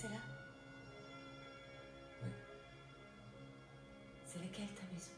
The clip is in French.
C'est là Oui. C'est laquelle ta maison?